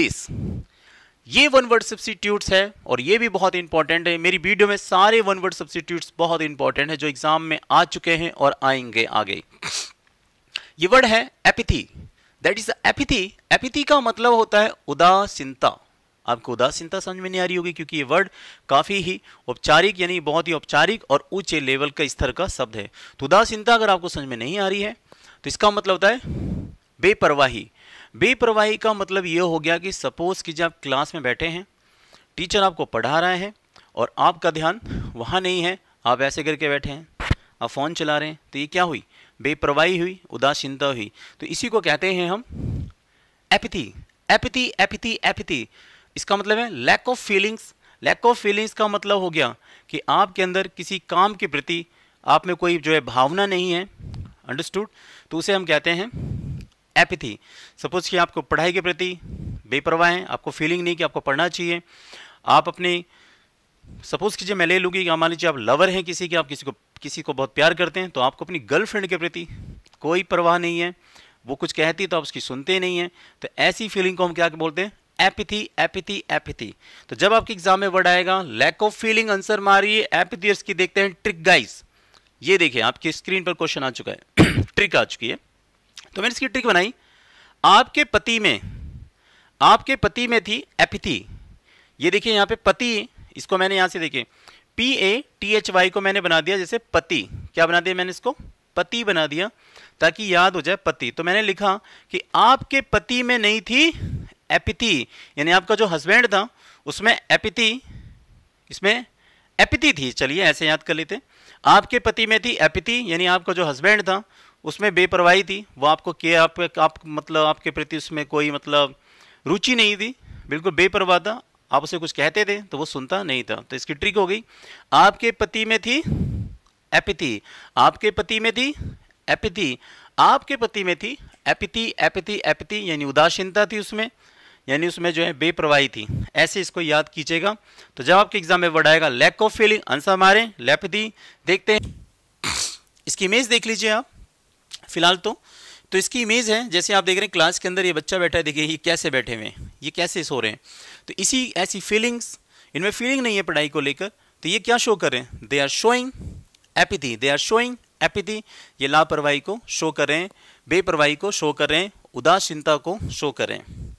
This ये one word substitutes है और ये भी बहुत इंपॉर्टेंट है। मेरी वीडियो में सारे वन वर्ड सब्सिट्यूट्स बहुत इंपॉर्टेंट है जो एग्ज़ाम में आ चुके हैं और आएँगे आगे। ये वर्ड है एपिथी दैट इज़ एपिथी एपिथी का मतलब होता है उदासीनता। आपको उदासीनता समझ में नहीं आ रही होगी क्योंकि ये वर्ड काफ़ी ही औपचारिक यानी बहुत ही औपचारिक और ऊँचे लेवल का स्तर का शब्द है। तो उदासीनता अगर आपको समझ में नहीं आ रही है तो इसका मतलब होता है बेपरवाही। बेपरवाही का मतलब ये हो गया कि सपोज़ कि जब आप क्लास में बैठे हैं, टीचर आपको पढ़ा रहा है और आपका ध्यान वहाँ नहीं है, आप ऐसे करके बैठे हैं, आप फ़ोन चला रहे हैं तो ये क्या हुई? बेपरवाही हुई, उदासीनता हुई। तो इसी को कहते हैं हम एपिथी एपिथी एपिथी एपिथी। इसका मतलब है lack of feelings lack of feelings का मतलब हो गया कि आपके अंदर किसी काम के प्रति आप में कोई जो है भावना नहीं है। अंडरस्टूड तो उसे हम कहते हैं एपिथी सपोज़ कि आपको पढ़ाई के प्रति बेपरवाह हैं, आपको फीलिंग नहीं कि आपको पढ़ना चाहिए। आप अपने सपोज़ कीजिए मैं ले लूँगी कि मान लीजिए आप लवर हैं किसी के, आप किसी को किसी को बहुत प्यार करते हैं तो आपको अपनी गर्लफ्रेंड के प्रति कोई परवाह नहीं है। वो कुछ कहती तो आप उसकी सुनते नहीं हैं। तो ऐसी फीलिंग को हम क्या बोलते हैं? एपिथी एपिथी एपिथी तो जब आपके एग्ज़ाम में वर्ड आएगा लैक ऑफ़ फीलिंग आंसर मारिए एपिथियर्स की देखते हैं ट्रिक गाइस ये देखिए, आपकी स्क्रीन पर क्वेश्चन आ चुका है। ट्रिक आ चुकी है। तो मैंने इसकी ट्रिक बनाई। आपके पति में, आपके पति में थी एपिथी ये देखिए यहाँ पे पति, इसको मैंने यहाँ से देखिए। P A T H Y को मैंने बना दिया जैसे पति। क्या बना दिया मैंने इसको? पति बना दिया, ताकि याद हो जाए पति। तो मैंने लिखा कि आपके पति में नहीं थी एपिथी यानी आपका जो हस्बैंड था, उसमें एपिथी इसमें एपिथी थी। चलिए ऐसे याद कर लेते आपके पति में थी एपिथी यानी आपका जो हस्बैंड था उसमें बेपरवाही थी। वो आपको के आप, आप मतलब आपके प्रति उसमें कोई मतलब रुचि नहीं थी। बिल्कुल बेपरवाह था। आप उसे कुछ कहते थे तो वो सुनता नहीं था। तो इसकी ट्रिक हो गई। आपके पति में थी एपिथी आपके पति में थी एपिथी आपके पति में थी एपिथी एपिथी एपिथी यानी उदासीनता थी उसमें। यानी उसमें जो है बेप्रवाही थी। ऐसे इसको याद कीजिएगा। तो जब आपके एग्ज़ाम में वर्ड आएगा लैक ऑफ़ फीलिंग आंसर मारे लेपथी देखते हैं। इसकी इमेज देख लीजिए आप। फ़िलहाल तो तो इसकी इमेज है, जैसे आप देख रहे हैं, क्लास के अंदर ये बच्चा बैठा है, देखिए ये कैसे बैठे हुए हैं, ये कैसे सो रहे हैं। तो इसी, ऐसी फीलिंग्स इनमें फीलिंग नहीं है पढ़ाई को लेकर तो ये क्या शो कर रहे हैं? They are showing apathy they are showing apathy ये लापरवाही को शो कर रहे हैं, बेपरवाही को शो कर रहे हैं, उदासीनता को शो कर रहे हैं।